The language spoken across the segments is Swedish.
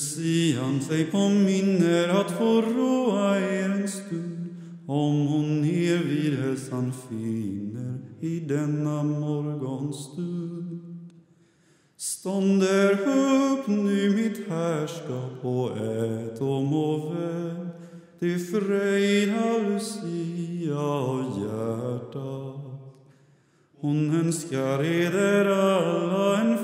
Lucian sig påminner att få roa er en stund om hon er vid hälsan finner i denna morgonstund. Stånder upp nu mitt härskap och ät och må väl det fröjda Lucia och hjärtat. Hon önskar eder alla en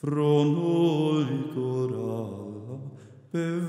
Fronoi coralla, per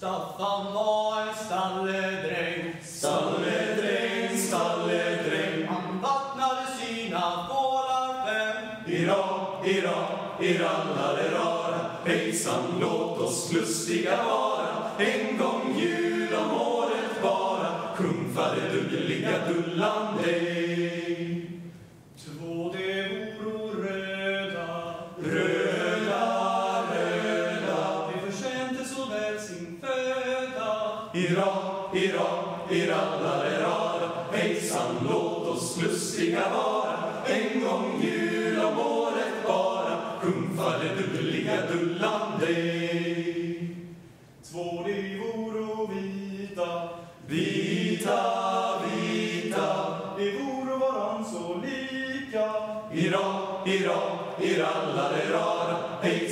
Staffan var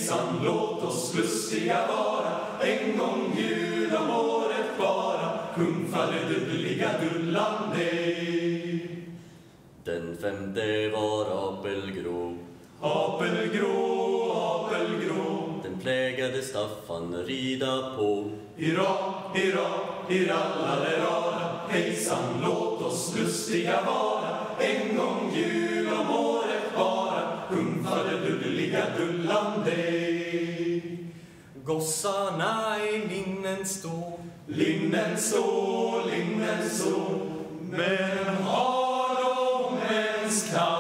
Hejsan, låt oss lustiga vara. En gång jul om året bara. Sjung faderulliga dullan dig. Den femte var apelgrå. Apelgrå, apelgrå, Den plägade Staffan rida på. ira, ira, irallarerara. Hejsan, låt oss lustiga vara. En gång jul Gossarna i linnen stå. Linnen stå, linnen stå, men har de ens kraft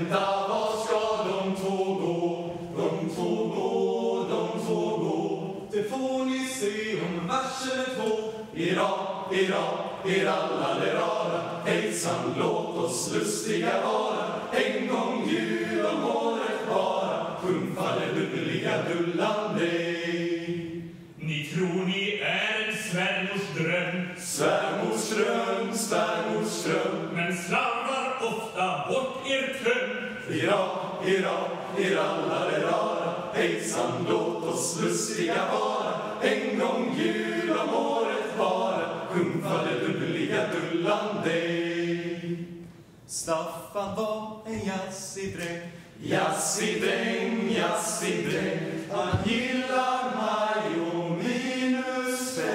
Vänta, var ska de två gå? De två gå, de två gå. Det får ni se om versen är två. Ira, ira, irallarerara. Hejsan, låt oss lustiga vara. En gång jul om året bara. Sjung faderulliga dullan dig. Ni tror ni är en svärmors dröm, Svärmors Hurra, Ira, ira, irallarerara. Hejsan, låt oss lustiga vara. En gång jul om året bara. Sjung faderulliga dullan dig. Staffan var en jazzig dräng. Jazzig dräng, jazzig dräng. Han gillar maj och minus fem.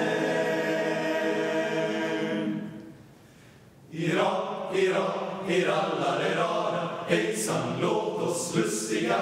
Ira, ira, irallarerara. Hejsan, låt oss lustiga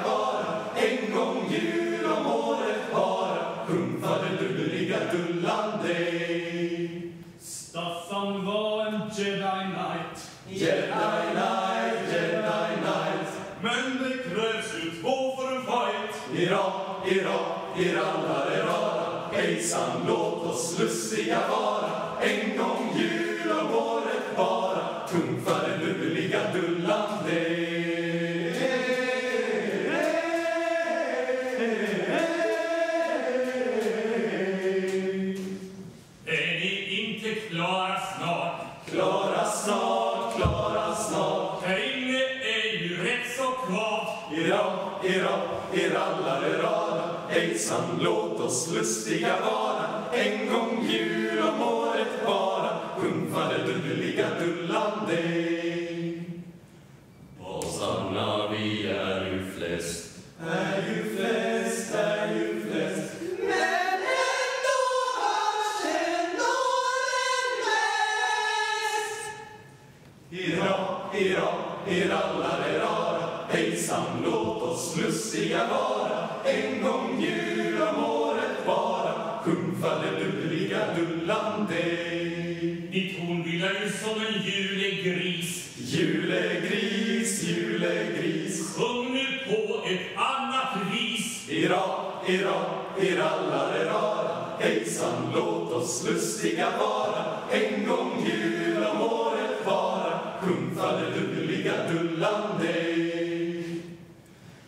oss lustiga vara. En gång jul om året vara kung faderulliga dullan dig.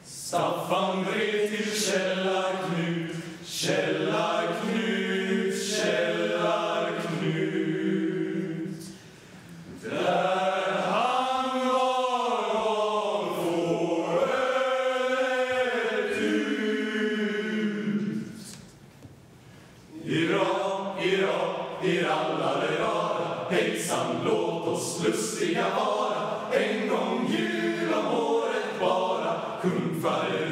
Staffan vred till Källarknut, Källarknut, hurra, vi rallare rara Hejsan, låt oss lustiga vara. En gång jul om året bara Kungfärger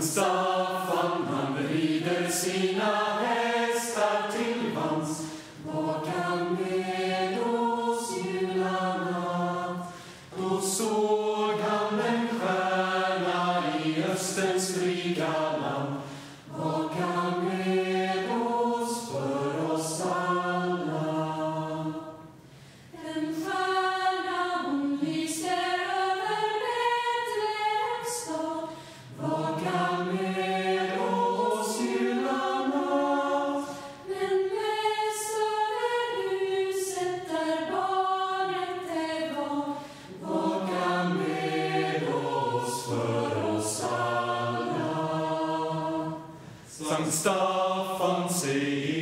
Sankt Staffan han rider Sankt Staffan sig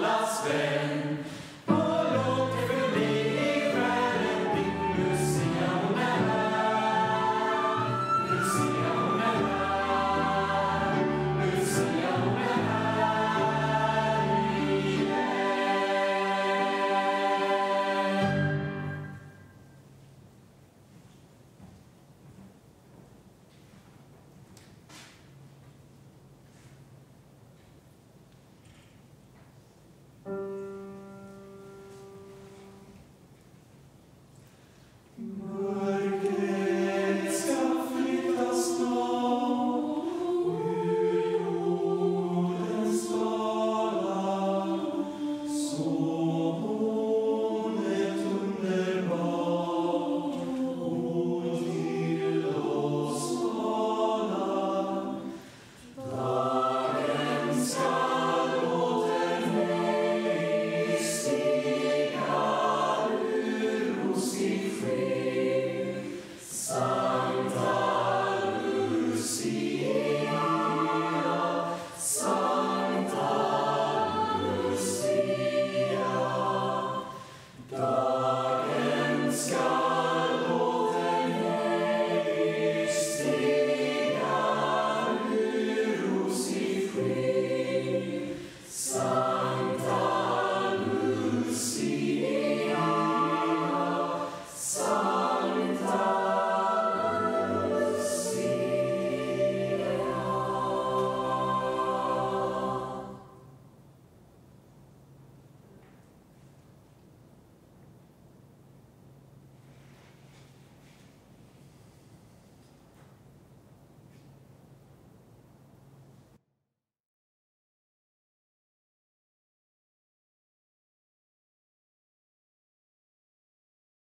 Allahs Welt.